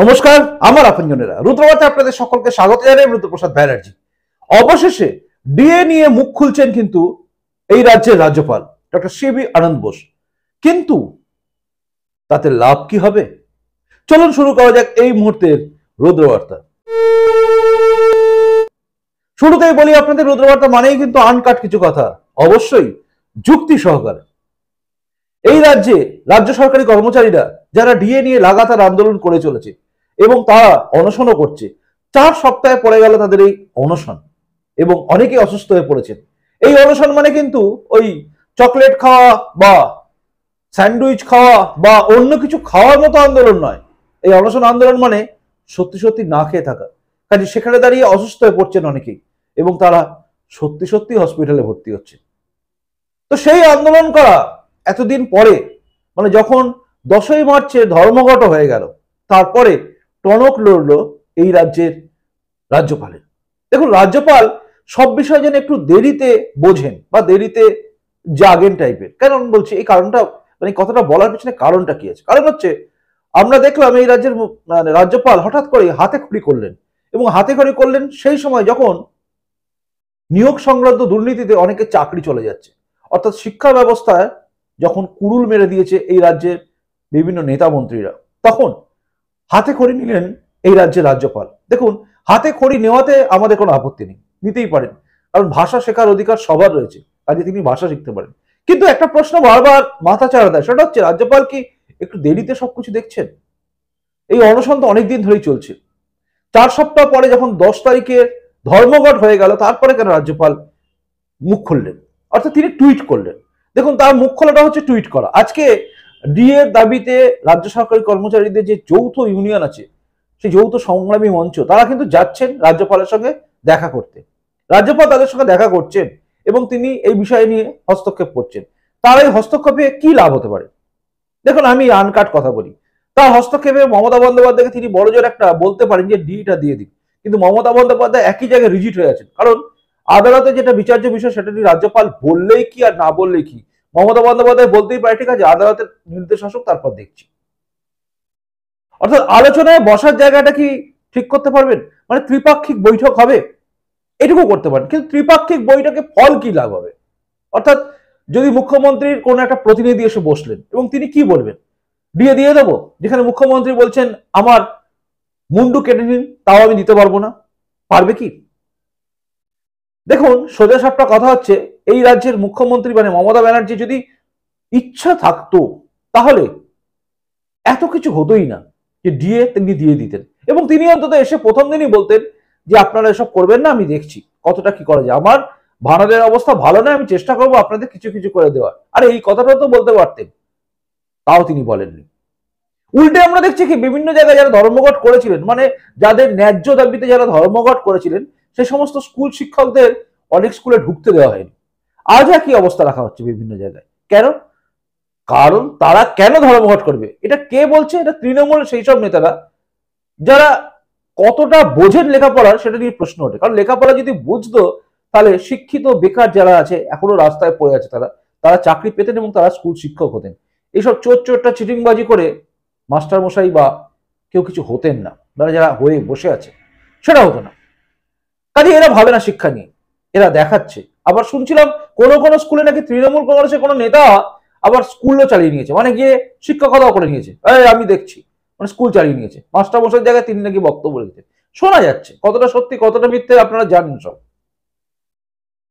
নমস্কার, আমার আপনজনেরা। রুদ্রবার্তে আপনাদের সকলকে স্বাগত জানাই রুদ্রপ্রসাদ ব্যানার্জি। অবশেষে ডিএ নিয়ে মুখ খুলছেন কিন্তু এই রাজ্যের রাজ্যপাল, ডক্টর সিবি আনন্দ বোস। কিন্তু তাতে লাভ কি হবে? চলুন শুরু করা যাক এই মুহূর্তের রুদ্রবার্তা। শুরুতেই বলি আপনাদের, রুদ্রবার্তা মানেই কিন্তু আনকাট কিছু কথা, অবশ্যই যুক্তি সহকারে। এই রাজ্যে রাজ্য সরকারি কর্মচারীরা, যারা ডিএ নিয়ে লাগাতার আন্দোলন করে চলেছে এবং তারা অনশনও করছে। চার সপ্তাহে পড়ে গেল তাদের এই অনশন, এবং অনেকে অসুস্থ হয়ে পড়েছেন। এই অনশন মানে কিন্তু ওই চকলেট খাওয়া বা স্যান্ডউইচ খাওয়া বা অন্য কিছু খাওয়ার মতো আন্দোলন নয়। এই অনশন আন্দোলন মানে সত্যি সত্যি না খেয়ে থাকা। কাজে সেখানে দাঁড়িয়ে অসুস্থ হয়ে পড়ছেন অনেকেই, এবং তারা সত্যি সত্যি হসপিটালে ভর্তি হচ্ছে। তো সেই আন্দোলন করা এতদিন পরে মানে যখন দশই মার্চে ধর্মঘট হয়ে গেল, তারপরে টনক লড়ল এই রাজ্যের রাজ্যপালের। দেখুন, রাজ্যপাল সব বিষয় যেন একটু দেরিতে বোঝেন বা দেরিতে জাগেন টাইপের। কেন বলছি? এই কারণটা মানে কথাটা বলার পিছনে কারণটা কি আছে? কারণ হচ্ছে, আমরা দেখলাম এই রাজ্যের মানে রাজ্যপাল হঠাৎ করে হাতে খড়ি করলেন এবং হাতে খড়ি করলেন সেই সময় যখন নিয়োগ সংক্রান্ত দুর্নীতিতে অনেকে চাকরি চলে যাচ্ছে। অর্থাৎ শিক্ষা ব্যবস্থায় যখন কুরুল মেরে দিয়েছে এই রাজ্যের বিভিন্ন নেতা মন্ত্রীরা, তখন হাতে খড়ি নিলেন এই রাজ্যের রাজ্যপাল। দেখুন, হাতে খড়ি নেওয়াতে আমাদের কোনো আপত্তি নেই, নিতেই পারেন। কারণ ভাষা শেখার অধিকার সবার রয়েছে কাজে তিনি ভাষা শিখতে পারেন। কিন্তু একটা প্রশ্ন বারবার মাথা চাড়া দেয়, সেটা হচ্ছে, রাজ্যপাল কি একটু দেরিতে সবকিছু দেখছেন? এই অনশন তো অনেকদিন ধরেই চলছে। চার সপ্তাহ পরে যখন দশ তারিখে ধর্মঘট হয়ে গেল, তারপরে কেন রাজ্যপাল মুখ খুললেন? অর্থাৎ তিনি টুইট করলেন। দেখুন, তার মুখ খোলাটা হচ্ছে টুইট করা। আজকে ডিএর দাবিতে রাজ্য সরকারি কর্মচারীদের যে যৌথ ইউনিয়ন আছে, সেই যৌথ সংগ্রামী মঞ্চ, তারা কিন্তু যাচ্ছেন রাজ্যপালের সঙ্গে দেখা করতে। রাজ্যপাল তাদের সঙ্গে দেখা করছেন এবং তিনি এই বিষয় নিয়ে হস্তক্ষেপ করছেন। তার এই হস্তক্ষেপে কি লাভ হতে পারে? দেখুন, আমি আনকাট কথা বলি। তার হস্তক্ষেপে মমতা বন্দ্যোপাধ্যায়কে তিনি বড় জোর একটা বলতে পারেন যে ডিটা দিয়ে দিন। কিন্তু মমতা বন্দ্যোপাধ্যায় একই জায়গায় রিজিট হয়ে আছেন। কারণ আদালতে যেটা বিচার্য বিষয়, সেটা তিনি রাজ্যপাল বললেই কি আর না বললেই কি? মমতা বন্দ্যোপাধ্যায় বলতেই পারে, ঠিক আছে, আদালতের নির্দেশ আসুক, তারপর দেখছি। অর্থাৎ আলোচনায় বসার জায়গাটা কি ঠিক করতে পারবেন? মানে ত্রিপাক্ষিক বৈঠক হবে, এটুকু করতে পারেন। কিন্তু ত্রিপাক্ষিক বৈঠকে ফল কি লাভ হবে? অর্থাৎ যদি মুখ্যমন্ত্রীর কোনো একটা প্রতিনিধি এসে বসলেন, এবং তিনি কি বলবেন? দিয়ে দিয়ে দেবো। যেখানে মুখ্যমন্ত্রী বলছেন, আমার মুন্ডু কেটে নিন, তাও আমি দিতে পারব না। পারবে কি? দেখুন, সোজা সাপটা কথা হচ্ছে এই রাজ্যের মুখ্যমন্ত্রী মানে মমতা ব্যানার্জি যদি ইচ্ছা থাকতো, তাহলে এত কিছু হতোই না যে ডিএ তিনি দিয়ে দিতেন। এবং তিনি অন্তত এসে প্রথম দিনই বলতেন যে, আপনারা এসব করবেন না, আমি দেখছি কতটা কি করা যায়। আমার ভাড়াদের অবস্থা ভালো নয়, আমি চেষ্টা করব আপনাদের কিছু কিছু করে দেওয়ার। আর, এই কথাটা তো বলতে পারতেন। তাও তিনি বলেননি। উল্টে আমরা দেখছি কি, বিভিন্ন জায়গায় যারা ধর্মঘট করেছিলেন মানে যাদের ন্যায্য দাবিতে যারা ধর্মঘট করেছিলেন সেই সমস্ত স্কুল শিক্ষকদের অনেক স্কুলে ঢুকতে দেওয়া হয়নি। আজ একই অবস্থা রাখা হচ্ছে বিভিন্ন জায়গায়? কেন? কারণ তারা কেন ধর্মঘট করবে? এটা কে বলছে? এটা তৃণমূল সেই সব নেতারা। যারা কতটা বোঝেন লেখাপড়ার সেটা নিয়ে প্রশ্ন ওঠে। কারণ লেখাপড়া যদি বুঝতো, তাহলে শিক্ষিত বেকার যারা আছে, এখনও রাস্তায় পড়ে আছে তারা। তারা চাকরি পেতেন এবং তারা স্কুল শিক্ষক হতেন। এইসব চোর চোরটা চিটিংবাজি করে মাস্টার মশাই বা কেউ কিছু হতেন না। মানে যারা হয়ে বসে আছে, সেটা হতো না। কাজে এরা ভাবে না শিক্ষা নিয়ে। এরা দেখাচ্ছে। আবার শুনছিলাম কোনো কোনো স্কুলে নাকি তৃণমূল কংগ্রেসের কোনো নেতা আবার স্কুলও চালিয়ে নিয়েছে। মানে গিয়ে শিক্ষকতাও করে নিয়েছে। আমি দেখছি। মানে স্কুল চালিয়ে নিয়েছে। মাস্টার মশাইয়ের জায়গায় তিনি নাকি বক্তব্য রেখেছেন। শোনা যাচ্ছে। কতটা সত্যি, কতটা মিথ্যে, আপনারা জানেন সব।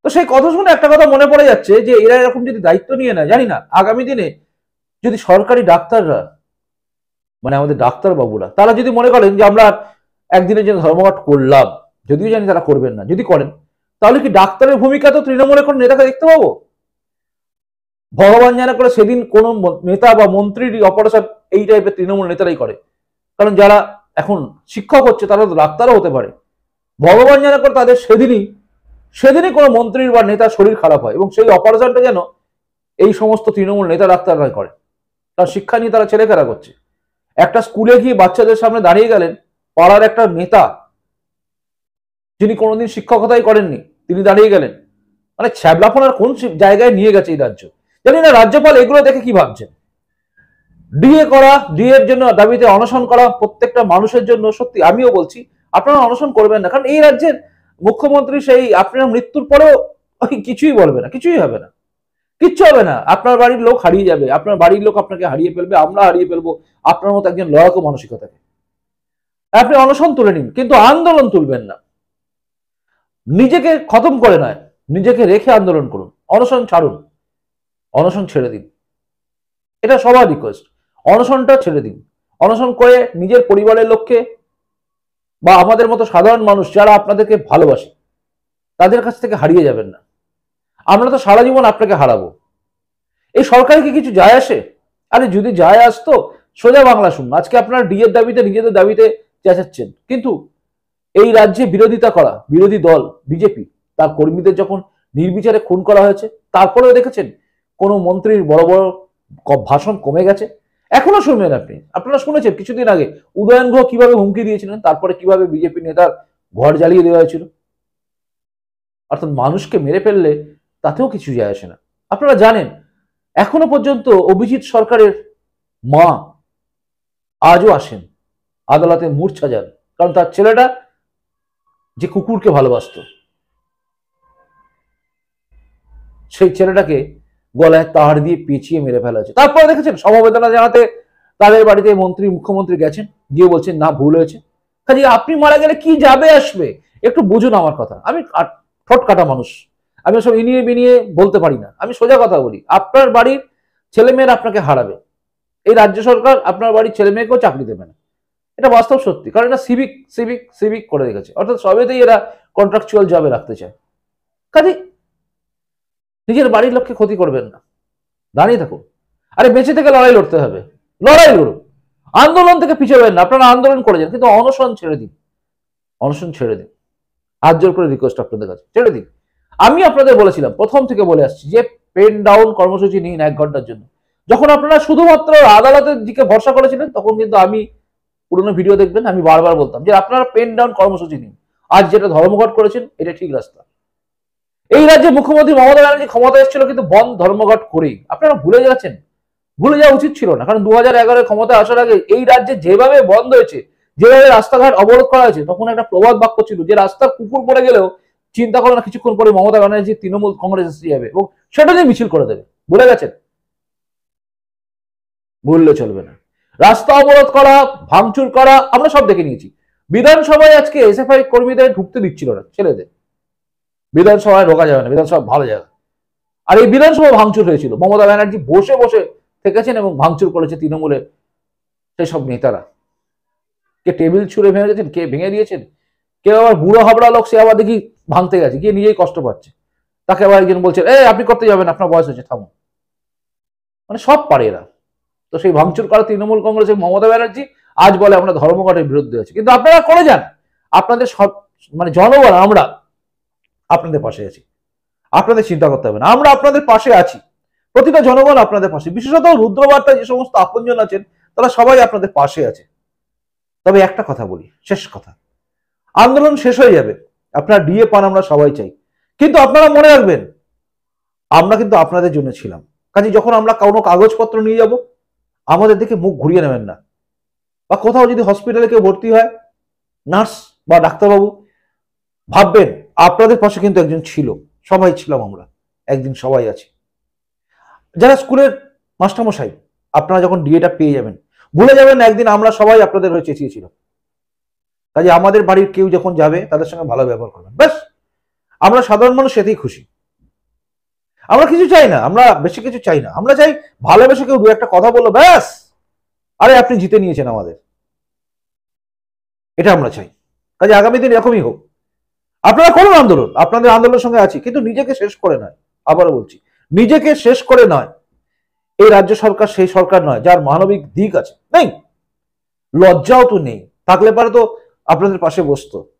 তো সেই কথা শুনে একটা কথা মনে পড়ে যাচ্ছে যে এরা এরকম যদি দায়িত্ব নিয়ে নেয়, জানি না, আগামী দিনে যদি সরকারি ডাক্তাররা মানে আমাদের ডাক্তার বাবুরা তারা যদি মনে করেন যে আমরা একদিনের জন্য ধর্মঘট করলাম, যদিও জানি তারা করবেন না, যদি করেন তাহলে কি ডাক্তারের ভূমিকা তো তৃণমূলের কোনো নেতাকে দেখতে পাবো? ভগবান জানা করে সেদিন কোন নেতা বা মন্ত্রীর অপারেশন এই টাইপের তৃণমূল নেতারাই করে। কারণ যারা এখন শিক্ষক হচ্ছে তারা তো ডাক্তারও হতে পারে। ভগবান জানা করে তাদের সেদিনই সেদিনই কোনো মন্ত্রীর বা নেতার শরীর খারাপ হয় এবং সেই অপারেশনটা যেন এই সমস্ত তৃণমূল নেতা ডাক্তাররাই করে। তার শিক্ষা নিয়ে তারা ছেলেখেলা করছে। একটা স্কুলে গিয়ে বাচ্চাদের সামনে দাঁড়িয়ে গেলেন, পাড়ার একটা নেতা যিনি কোনোদিন শিক্ষকতাই করেননি, তিনি দাঁড়িয়ে গেলেন। মানে ছ্যাবলাপনার কোন জায়গায় নিয়ে গেছে এই রাজ্য? জানি না, রাজ্যপাল এগুলো দেখে কি ভাবছেন? ডিএ করা ডিএ এর জন্য দাবিতে অনশন করা, প্রত্যেকটা মানুষের জন্য, সত্যি আমিও বলছি, আপনারা অনশন করবেন না, কারণ এই রাজ্যের মুখ্যমন্ত্রী সেই আপনার মৃত্যুর পরেও কিছুই বলবে না, কিছুই হবে না। কিচ্ছু হবে না, আপনার বাড়ির লোক হারিয়ে যাবে, আপনার বাড়ির লোক আপনাকে হারিয়ে ফেলবে, আমরা হারিয়ে ফেলব, আপনার মতো একজন লড়াকু মানসিকতাকে আপনি অনশন তুলে নিন, কিন্তু আন্দোলন তুলবেন না। নিজেকে খতম করে নয়, নিজেকে রেখে আন্দোলন করুন, অনশন ছাড়ুন, অনশন ছেড়ে দিন। এটা সবার রিকোয়েস্ট অনশনটা ছেড়ে দিন। অনশন করে নিজের পরিবারের লোককে বা আমাদের মতো সাধারণ মানুষ যারা আপনাদেরকে ভালোবাসে, তাদের কাছ থেকে হারিয়ে যাবেন না। আমরা তো সারা জীবন আপনাকে হারাবো। এই সরকারে কি কিছু যায় আসে? আরে যদি যায় আসতো, সোজা বাংলা শুনুন। আজকে আপনারা ডিএর দাবিতে নিজেদের দাবিতে চেঁচাচ্ছেন। কিন্তু এই রাজ্যে বিরোধিতা করা, বিরোধী দল, বিজেপি, তার কর্মীদের যখন নির্বিচারে খুন করা হয়েছে, তারপরেও দেখেছেন কোনো মন্ত্রীর বড় বড় ভাষণ কমে গেছে। এখনও শুনবেন আপনি। আপনারা শুনেছেন, কিছুদিন আগে উদয়ন গুহ কীভাবে হুমকি দিয়েছিলেন, তারপরে কীভাবে বিজেপি নেতার ঘর জ্বালিয়ে দেওয়া হয়েছিল। অর্থাৎ মানুষকে মেরে ফেললে তাতেও কিছু যায় আসে না। আপনারা জানেন, এখনও পর্যন্ত অভিজিৎ সরকারের মা আজও আসেন, আদালতে মূর্ছা যান। কারণ তার ছেলেটা যে কুকুরকে ভালোবাসতো। সেই ছেলেটাকে গলায় তাহার দিয়ে পেঁচিয়ে মেরে ফেলা হয়েছে। তারপরে দেখেছেন সমবেদনা জানাতে তাদের বাড়িতে মন্ত্রী, মুখ্যমন্ত্রী গেছেন। গিয়ে বলছেন, না, ভুল হয়েছে। কাজে আপনি মারা গেলে কি যাবে, আসবে? একটু বুঝুন আমার কথা। আমি ঠোঁট কাটা মানুষ। আমি সব ইনিয়ে বিনিয়ে বলতে পারি না। আমি সোজা কথা বলি। আপনার বাড়ির ছেলেমেয়েরা আপনাকে হারাবে। এই রাজ্য সরকার আপনার বাড়ির ছেলে মেয়েকেও চাকরি দেবে না। এটা বাস্তব সত্যি, কারণ এটা সিভিক সিভিক সিভিক করে রেখেছে। অর্থাৎ সবেতেই এরা কন্ট্রাকচুয়াল জবে রাখতে চায়। কাজে নিজের বাড়ির লোককে ক্ষতি করবেন না। দাঁড়িয়ে থাকুন। আরে বেঁচে থেকে লড়াই লড়তে হবে। লড়াই লড়ুন। আন্দোলন থেকে পিছাবেন না। আপনারা আন্দোলন করে যান, কিন্তু অনশন ছেড়ে দিন। অনশন ছেড়ে দিন। হাত জোর করে রিকোয়েস্ট আপনাদের কাছে। ছেড়ে দিন। আমি আপনাদের বলেছিলাম, প্রথম থেকে বলে আসছি যে পেন ডাউন কর্মসূচি নিন এক ঘণ্টার জন্য। যখন আপনারা শুধুমাত্র আদালতের দিকে ভরসা করেছিলেন, তখন কিন্তু আমি পুরোনো ভিডিও দেখবেন, আমি বারবার বলতাম যে আপনারা পেন ডাউন কর্মসূচি নিন। আজ যেটা ধর্মঘট করেছেন, এটা ঠিক রাস্তা। এই রাজ্যে মুখ্যমন্ত্রী মমতা ব্যানার্জি ক্ষমতা এসেছিল কিন্তু বন্ধ ধর্মঘট করেই। আপনারা ভুলে যাচ্ছেন। ভুলে যাওয়া উচিত ছিল না, কারণ দু হাজার এগারো ক্ষমতা আসার আগে এই রাজ্যে যেভাবে বন্ধ হয়েছে যেভাবে রাস্তাঘাট অবরোধ করা হয়েছে, তখন একটা প্রবাদ বাক্য ছিল যে রাস্তার কুকুর পড়ে গেলেও চিন্তা করো না, কিছুক্ষণ পরে মমতা ব্যানার্জি তৃণমূল কংগ্রেস এসে যাবে এবং সেটা নিয়ে মিছিল করে দেবে। ভুলে গেছেন? ভুললে চলবে না। রাস্তা অবরোধ করা, ভাঙচুর করা, আমরা সব দেখে নিয়েছি। বিধানসভায় আজকে এসএফআই কর্মীদের ঢুকতে দিচ্ছিল না, ছেলেদের। বিধানসভায় ঢোকা যাবে না, বিধানসভা ভালো জায়গা আর এই বিধানসভা ভাঙচুর হয়েছিল। মমতা ব্যানার্জি বসে বসে থেকেছেন এবং ভাঙচুর করেছে তৃণমূলের সেসব নেতারা। কে টেবিল ছুঁড়ে ভেঙে দিয়েছেন, কে ভেঙে দিয়েছেন? কেউ আবার বুড়ো হাবড়া লোক, সে আবার দেখি ভাঙতে গেছে, গিয়ে নিজেই কষ্ট পাচ্ছে। তাকে আবার একজন বলছে এ আপনি করতে যাবেন আপনার বয়স হয়েছে, থামুন। মানে সব পারে এরা। তো সেই ভাঙচুর করা তৃণমূল কংগ্রেসের মমতা ব্যানার্জি আজ বলে আমরা ধর্মঘটের বিরুদ্ধে আছি। কিন্তু আপনারা করে যান। আপনাদের সব মানে জনগণ, আমরা আপনাদের পাশে আছি। আপনাদের চিন্তা করতে হবে না। আমরা আপনাদের পাশে আছি। প্রতিটা জনগণ আপনাদের পাশে। বিশেষত রুদ্রবার্তায় যে সমস্ত আপনজন আছেন, তারা সবাই আপনাদের পাশে আছে। তবে একটা কথা বলি, শেষ কথা। আন্দোলন শেষ হয়ে যাবে। আপনার ডিএ পান আমরা সবাই চাই। কিন্তু আপনারা মনে রাখবেন, আমরা কিন্তু আপনাদের জন্য ছিলাম। কাজে যখন আমরা কোনো কাগজপত্র নিয়ে যাব আমাদের দিকে মুখ ঘুরিয়ে নেবেন না। বা কোথাও যদি হসপিটালে কেউ ভর্তি হয় নার্স বা ডাক্তারবাবু, ভাববেন আপনাদের পাশে কিন্তু একজন ছিল। সবাই ছিলাম আমরা, একদিন সবাই আছি। যারা স্কুলের মাস্টারমশাই, আপনারা যখন ডিএটা পেয়ে যাবেন, ভুলে যাবেন একদিন আমরা সবাই আপনাদের হয়ে চেঁচিয়েছিলাম কাজে আমাদের বাড়ির কেউ যখন যাবে, তাদের সঙ্গে ভালো ব্যবহার করবেন। ব্যাস, আমরা সাধারণ মানুষ সেটাই খুশি। আমরা কিছু চাই না, আমরা বেশি কিছু চাই না। আমরা চাই ভালোবেসে কেউ দু একটা কথা বলল, ব্যাস। আরে, আপনি জিতে নিয়েছেন আমাদের। এটা আমরা চাই। কাজে আগামী দিন এরকমই হোক। আপনারা করুন আন্দোলন, আপনাদের আন্দোলনের সঙ্গে আছি, কিন্তু নিজেকে শেষ করে নয়। আবারও বলছি, নিজেকে শেষ করে নয়। এই রাজ্য সরকার সেই সরকার নয়, যার মানবিক দিক আছে। নেই। লজ্জাও তো নেই। থাকলে পারে তো আপনাদের পাশে বসতো।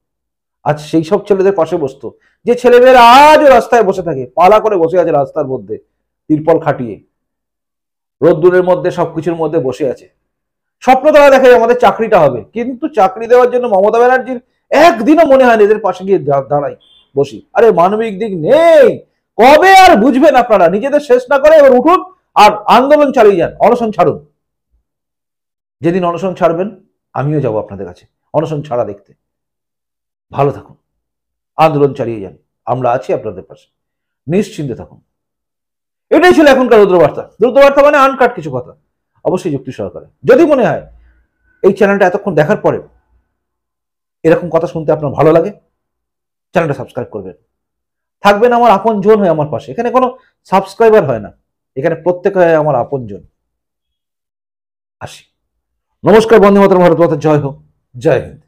আজ সেই সব ছেলেদের পাশে বসতো। যে ছেলেমেয়েরা আজও রাস্তায় বসে থাকে, পালা করে বসে আছে রাস্তার মধ্যে, তিরপল খাটিয়ে। রোদ্দুরের মধ্যে, সবকিছুর মধ্যে বসে আছে। স্বপ্ন তারা দেখে আমাদের চাকরিটা হবে, কিন্তু চাকরি দেওয়ার জন্য মমতা ব্যানার্জির একদিনও মনে হয় এদের পাশে গিয়ে দাঁড়াই, বসি। আরে মানবিক দিক নেই। কবে আর বুঝবেন আপনারা? নিজেদের শেষ না করে এবার উঠুন আর আন্দোলন চালিয়ে যান। অনশন ছাড়ুন। যেদিন অনশন ছাড়বেন, আমিও যাব আপনাদের কাছে। অনশন ছাড়া দেখতে। ভালো থাকুন। আন্দোলন চালিয়ে যান। আমরা আছি আপনাদের পাশে। নিশ্চিন্তে থাকুন। এটাই ছিল এখনকার রুদ্রবার্তা। রুদ্রবার্তা মানে আনকাট কিছু কথা। অবশ্যই যুক্তি সহকারে। যদি মনে হয় এই চ্যানেলটা এতক্ষণ দেখার পরে এরকম কথা শুনতে আপনার ভালো লাগে চ্যানেলটা সাবস্ক্রাইব করবেন। থাকবেন আমার আপন জন হয়ে আমার পাশে। এখানে কোনো সাবস্ক্রাইবার হয় না। এখানে প্রত্যেক হয় আমার আপন জন আসি। নমস্কার বন্দে মাতরম ভারত মাতার জয় হোক। জয় হিন্দ।